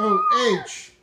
O H.